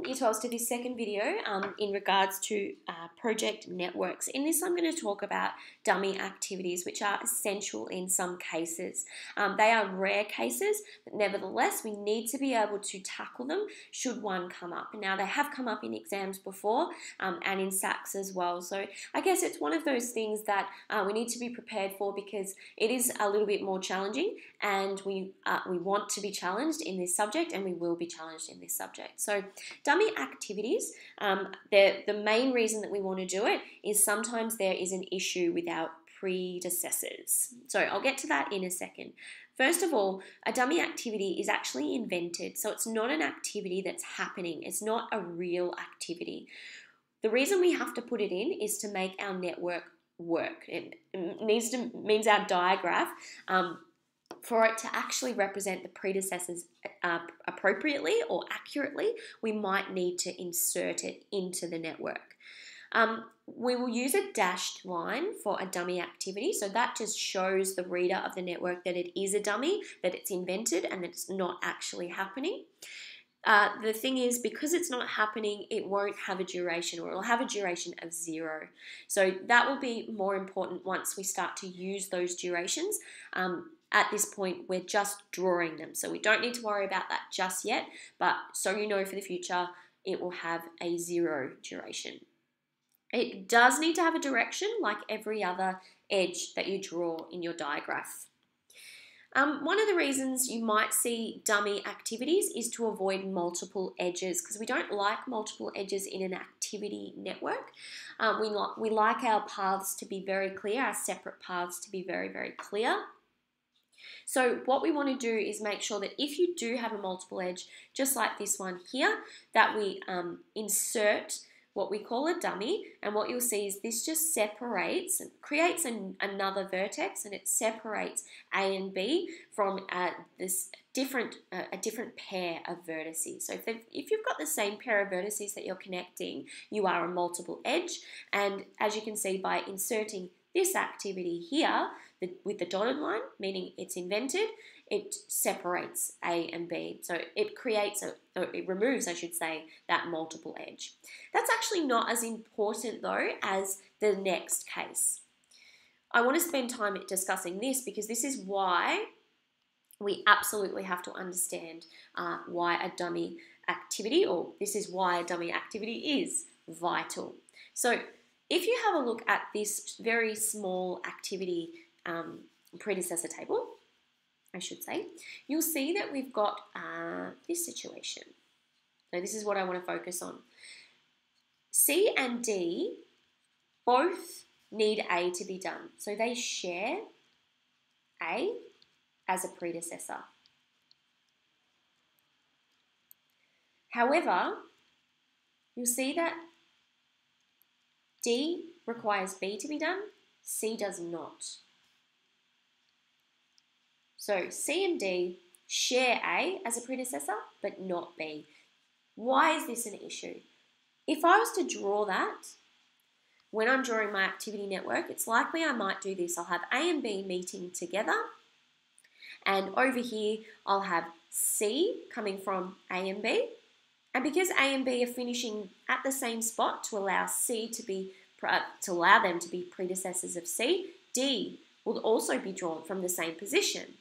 welcome Year 12s to this second video um, in regards to uh, project networks. In this I'm going to talk about dummy activities which are essential in some cases. Um, they are rare cases but nevertheless we need to be able to tackle them should one come up. Now they have come up in exams before um, and in SACs as well so I guess it's one of those things that uh, we need to be prepared for because it is a little bit more challenging and we, uh, we want to be challenged in this subject and we will be challenged in this subject. So dummy activities, um, the main reason that we want to do it is sometimes there is an issue with our predecessors. So I'll get to that in a second. First of all, a dummy activity is actually invented, so it's not an activity that's happening. It's not a real activity. The reason we have to put it in is to make our network work. It needs to means our digraph um, for it to actually represent the predecessors uh, appropriately or accurately, we might need to insert it into the network. Um, we will use a dashed line for a dummy activity. So that just shows the reader of the network that it is a dummy, that it's invented, and that it's not actually happening. Uh, the thing is, because it's not happening, it won't have a duration or it'll have a duration of zero. So that will be more important once we start to use those durations. Um, at this point, we're just drawing them. So we don't need to worry about that just yet, but so you know for the future, it will have a zero duration. It does need to have a direction like every other edge that you draw in your digraph. Um, one of the reasons you might see dummy activities is to avoid multiple edges because we don't like multiple edges in an activity network. Um, we, we like our paths to be very clear, our separate paths to be very, very clear. So what we want to do is make sure that if you do have a multiple edge, just like this one here, that we um, insert what we call a dummy and what you'll see is this just separates and creates an, another vertex and it separates A and B from uh, this different uh, a different pair of vertices. So if, if you've got the same pair of vertices that you're connecting you are a multiple edge. And as you can see by inserting this activity here the, with the dotted line, meaning it's invented, it separates A and B. So it creates, a, it removes, I should say, that multiple edge. That's actually not as important though as the next case. I want to spend time discussing this because this is why we absolutely have to understand uh, why a dummy activity, or this is why a dummy activity is vital. So if you have a look at this very small activity um, predecessor table, I should say, you'll see that we've got uh, this situation. So this is what I want to focus on. C and D both need A to be done. So they share A as a predecessor. However, you'll see that D requires B to be done, C does not. So C and D share A as a predecessor, but not B. Why is this an issue? If I was to draw that, when I'm drawing my activity network, it's likely I might do this. I'll have A and B meeting together, and over here I'll have C coming from A and B. And because A and B are finishing at the same spot to allow C to be uh, to allow them to be predecessors of C, D will also be drawn from the same position.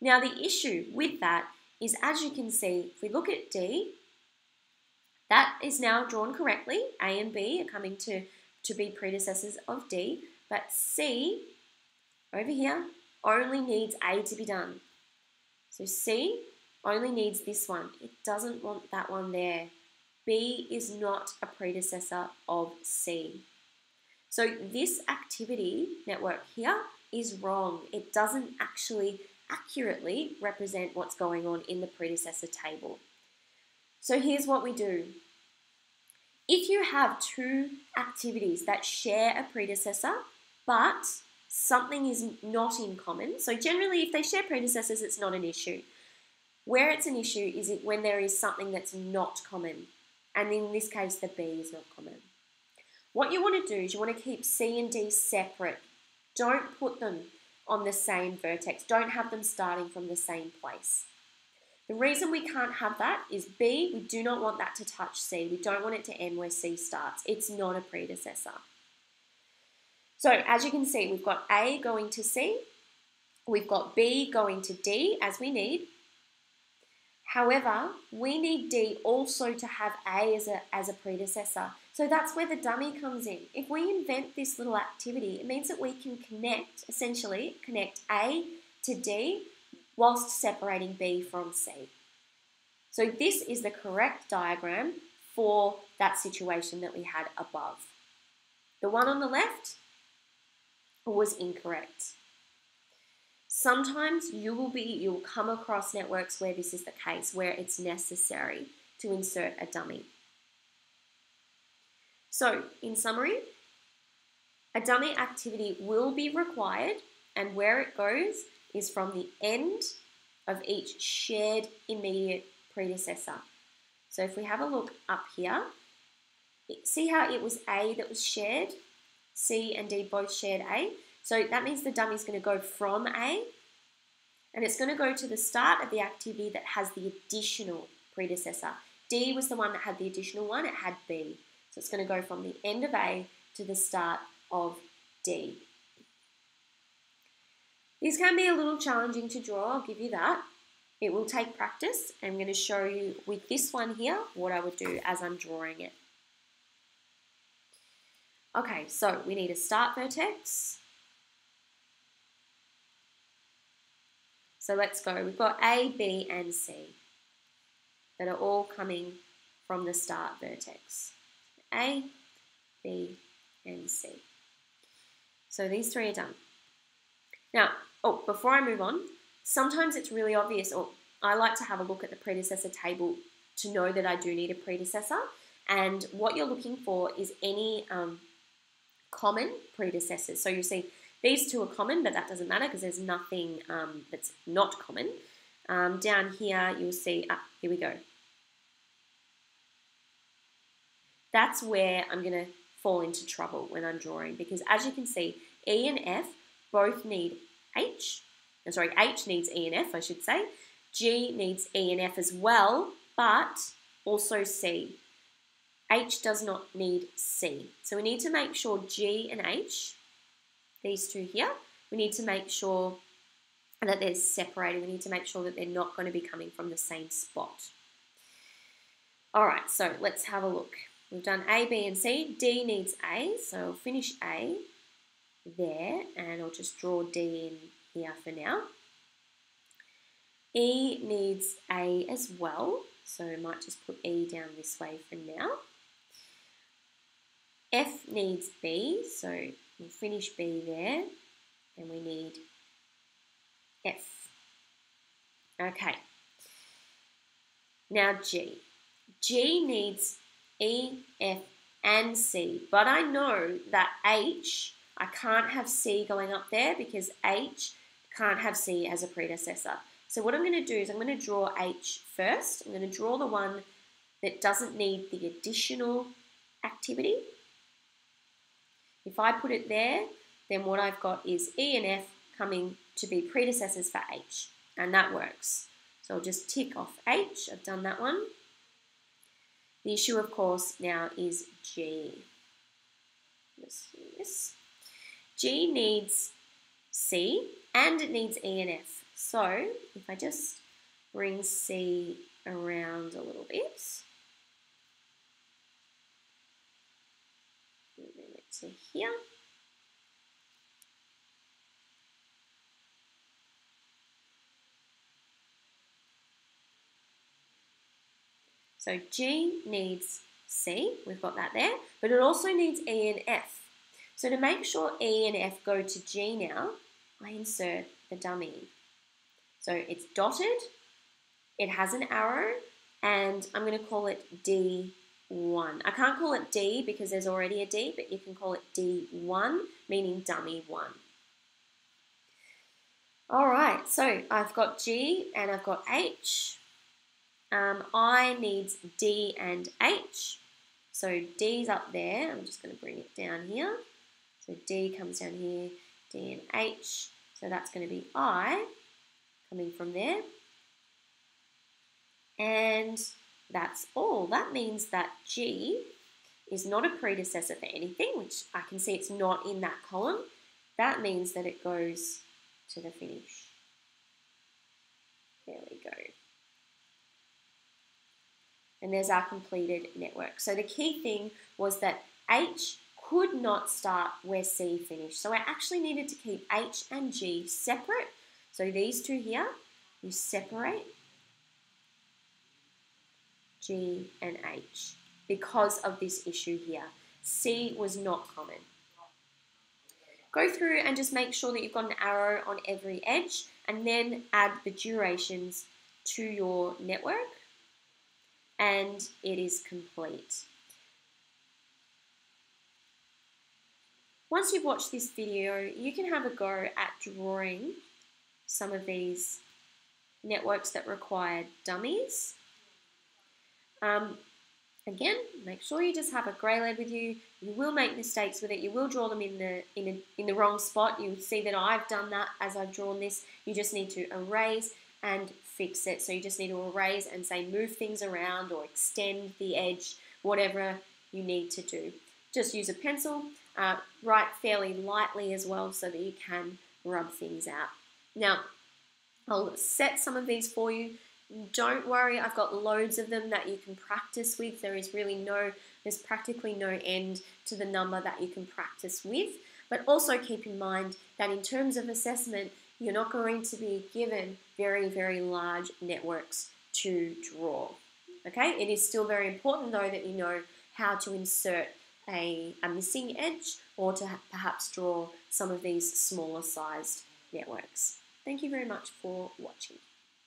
Now, the issue with that is, as you can see, if we look at D, that is now drawn correctly. A and B are coming to, to be predecessors of D, but C, over here, only needs A to be done. So C only needs this one. It doesn't want that one there. B is not a predecessor of C. So this activity network here is wrong. It doesn't actually accurately represent what's going on in the predecessor table. So here's what we do. If you have two activities that share a predecessor, but something is not in common, so generally if they share predecessors, it's not an issue. Where it's an issue is it when there is something that's not common, and in this case, the B is not common. What you want to do is you want to keep C and D separate. Don't put them on the same vertex. Don't have them starting from the same place. The reason we can't have that is B, we do not want that to touch C. We don't want it to end where C starts. It's not a predecessor. So as you can see, we've got A going to C, we've got B going to D as we need. However, we need D also to have A as a, as a predecessor. So that's where the dummy comes in. If we invent this little activity, it means that we can connect, essentially, connect A to D whilst separating B from C. So this is the correct diagram for that situation that we had above. The one on the left was incorrect. Sometimes you will be you'll come across networks where this is the case, where it's necessary to insert a dummy. So, in summary, a dummy activity will be required and where it goes is from the end of each shared immediate predecessor. So if we have a look up here, see how it was A that was shared? C and D both shared A. So that means the dummy is going to go from A and it's going to go to the start of the activity that has the additional predecessor. D was the one that had the additional one, it had B. So it's going to go from the end of A to the start of D. These can be a little challenging to draw, I'll give you that. It will take practice. I'm going to show you with this one here what I would do as I'm drawing it. Okay, so we need a start vertex. So let's go. We've got A, B, and C that are all coming from the start vertex. A, B, and C. So these three are done. Now, oh, before I move on, sometimes it's really obvious, or I like to have a look at the predecessor table to know that I do need a predecessor. And what you're looking for is any um, common predecessors. So you see these two are common, but that doesn't matter because there's nothing um, that's not common. Um, down here, you'll see, ah, here we go. That's where I'm going to fall into trouble when I'm drawing because as you can see, E and F both need H. I'm sorry, H needs E and F, I should say. G needs E and F as well, but also C. H does not need C. So we need to make sure G and H, these two here, we need to make sure that they're separated. We need to make sure that they're not going to be coming from the same spot. All right, so let's have a look. We've done A, B, and C. D needs A, so I'll finish A there, and I'll just draw D in here for now. E needs A as well, so I might just put E down this way for now. F needs B, so we'll finish B there, and we need F. Okay. Now G. G needs E, F, and C, but I know that H I can't have C going up there because H can't have C as a predecessor. So what I'm going to do is I'm going to draw H first. I'm going to draw the one that doesn't need the additional activity. If I put it there, then what I've got is E and F coming to be predecessors for H, and that works. So I'll just tick off H, I've done that one. The issue, of course, now is G. Let's do This. G needs C and it needs E and F. So if I just bring C around a little bit, to here. So G needs C, we've got that there, but it also needs E and F. So to make sure E and F go to G now, I insert the dummy. So it's dotted, it has an arrow, and I'm going to call it D1. I can't call it D because there's already a D, but you can call it D1, meaning dummy 1. All right, so I've got G and I've got H. Um, I needs D and H. So D's up there. I'm just going to bring it down here. So D comes down here, D and H. So that's going to be I coming from there. And that's all. That means that G is not a predecessor for anything, which I can see it's not in that column. That means that it goes to the finish. There we go. And there's our completed network. So the key thing was that H could not start where C finished. So I actually needed to keep H and G separate. So these two here, you separate G and H because of this issue here. C was not common. Go through and just make sure that you've got an arrow on every edge and then add the durations to your network and it is complete. Once you've watched this video, you can have a go at drawing some of these networks that require dummies. Um, again, make sure you just have a grey lead with you. You will make mistakes with it. You will draw them in the in, in the wrong spot. You'll see that I've done that as I've drawn this. You just need to erase and fix it. So you just need to erase and say move things around or extend the edge, whatever you need to do. Just use a pencil uh, write fairly lightly as well so that you can rub things out. Now, I'll set some of these for you. Don't worry, I've got loads of them that you can practice with. There is really no, there's practically no end to the number that you can practice with. But also keep in mind that in terms of assessment, you're not going to be given very, very large networks to draw. Okay, it is still very important though that you know how to insert a, a missing edge or to perhaps draw some of these smaller sized networks. Thank you very much for watching.